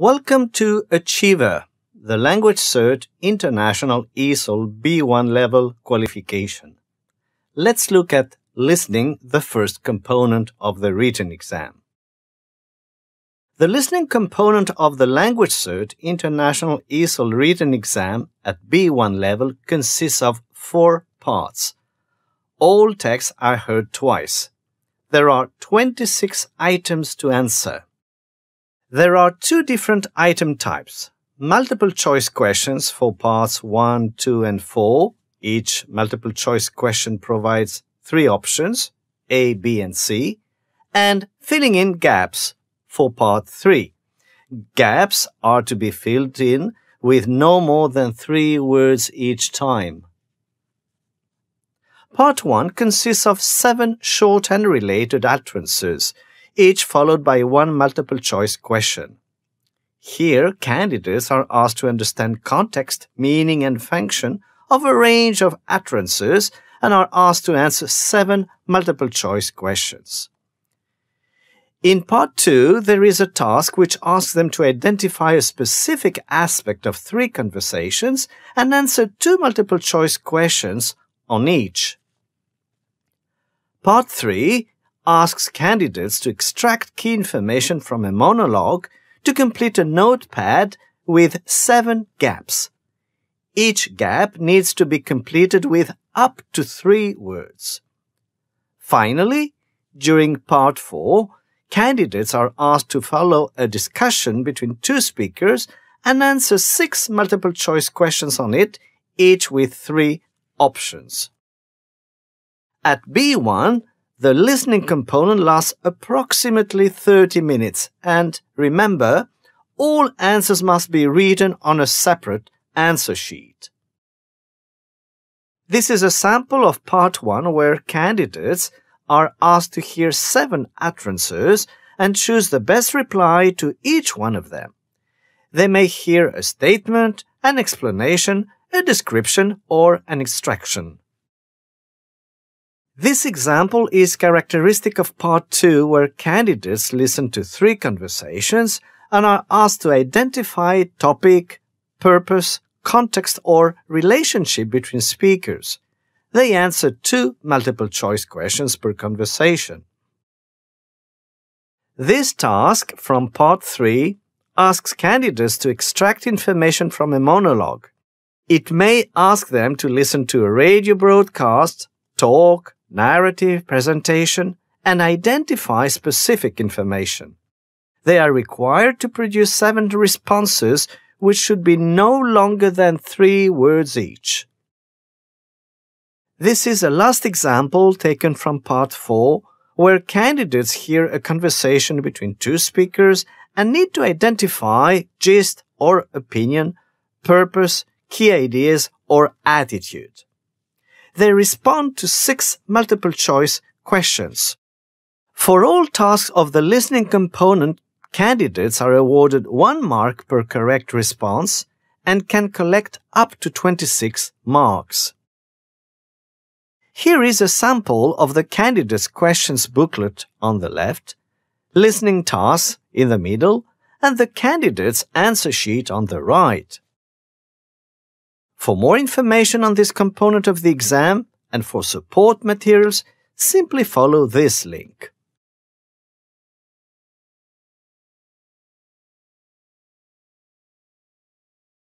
Welcome to Achiever, the LanguageCert International ESOL B1 level qualification. Let's look at listening, the first component of the written exam. The listening component of the LanguageCert International ESOL written exam at B1 level consists of four parts. All texts are heard twice. There are 26 items to answer. There are two different item types. Multiple choice questions for parts 1, 2, and 4. Each multiple choice question provides three options, A, B, and C, and filling in gaps for part 3. Gaps are to be filled in with no more than three words each time. Part 1 consists of seven short and related utterances each followed by one multiple choice question. Here, candidates are asked to understand context, meaning, and function of a range of utterances and are asked to answer seven multiple choice questions. In part two, there is a task which asks them to identify a specific aspect of three conversations and answer two multiple choice questions on each. Part three asks candidates to extract key information from a monologue to complete a notepad with seven gaps. Each gap needs to be completed with up to three words. Finally, during part four, candidates are asked to follow a discussion between two speakers and answer six multiple choice questions on it, each with three options. At B1, the listening component lasts approximately 30 minutes and remember, all answers must be written on a separate answer sheet. This is a sample of part 1 where candidates are asked to hear seven utterances and choose the best reply to each one of them. They may hear a statement, an explanation, a description, or an extraction. This example is characteristic of part 2 where candidates listen to three conversations and are asked to identify topic, purpose, context or relationship between speakers. They answer two multiple choice questions per conversation. This task from part 3 asks candidates to extract information from a monologue. It may ask them to listen to a radio broadcast, talk, narrative, presentation, and identify specific information. They are required to produce seven responses which should be no longer than three words each. This is a last example taken from part 4 where candidates hear a conversation between two speakers and need to identify gist or opinion, purpose, key ideas, or attitude they respond to six multiple choice questions. For all tasks of the listening component, candidates are awarded one mark per correct response and can collect up to 26 marks. Here is a sample of the candidate's questions booklet on the left, listening tasks in the middle, and the candidate's answer sheet on the right. For more information on this component of the exam and for support materials, simply follow this link.